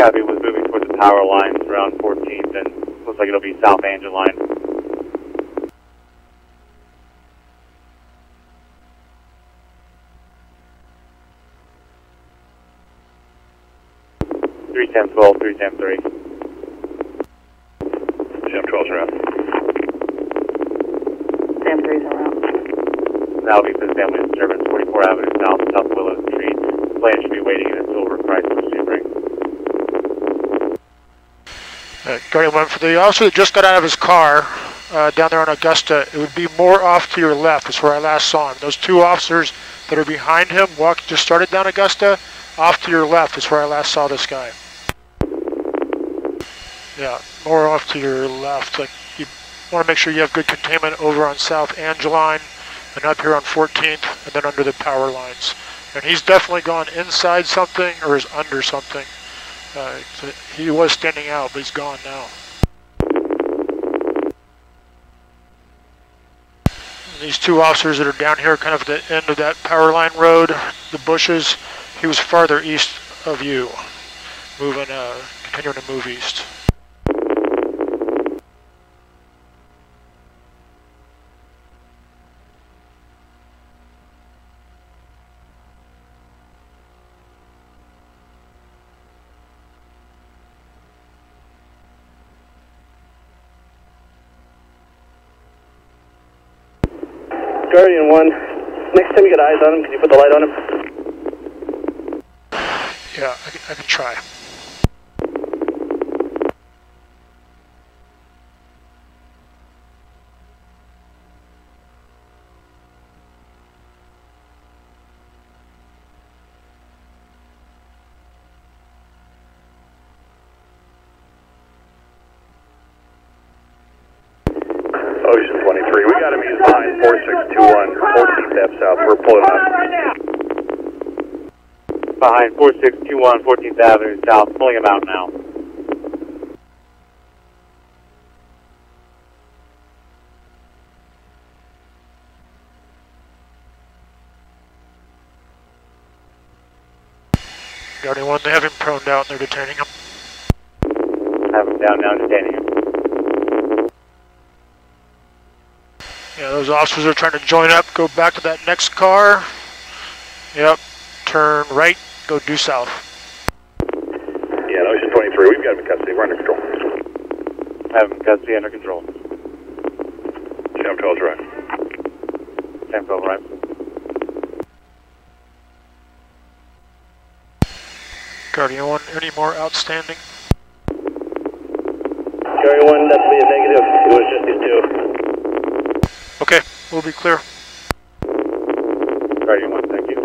Copy was moving towards the power lines around 14th and looks like it'll be South Angeline. Three ten twelve, three ten three. Sam 12's around. Sam 3's around. That'll be for the family disturbance, 44 Avenue South, South Willow Street. Plane should be waiting in a silver Chrysler Uh, Guardian 1, for the officer that just got out of his car uh, down there on Augusta, it would be more off to your left is where I last saw him. Those two officers that are behind him, walk, just started down Augusta, off to your left is where I last saw this guy. Yeah, more off to your left. Like you want to make sure you have good containment over on South Angeline and up here on 14th and then under the power lines. And he's definitely gone inside something or is under something. Uh, he was standing out, but he's gone now. These two officers that are down here, kind of at the end of that power line road, the bushes, he was farther east of you, moving, uh, continuing to move east. Guardian 1, next time you get eyes on him, can you put the light on him? Yeah, I I can try. Ocean 23, we got him. He's behind 4621, 14th F South. We're pulling up. Behind 4621 14th Avenue South, pulling him out now. Guardian 1, they have him proned out and they're detaining him. Have him down now, detaining him. Yeah, those officers are trying to join up, go back to that next car. Yep, turn right, go due south. Yeah, Ocean 23, we've got him in custody. We're under control. Have him in custody under control. Sam 12's right. Sam 12 right. Guardian 1, any more outstanding? Guardian 1, that's be a negative. It was just these two will be clear. Guardian 1, thank you.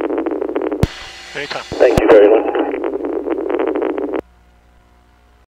Anytime. Thank you, very much.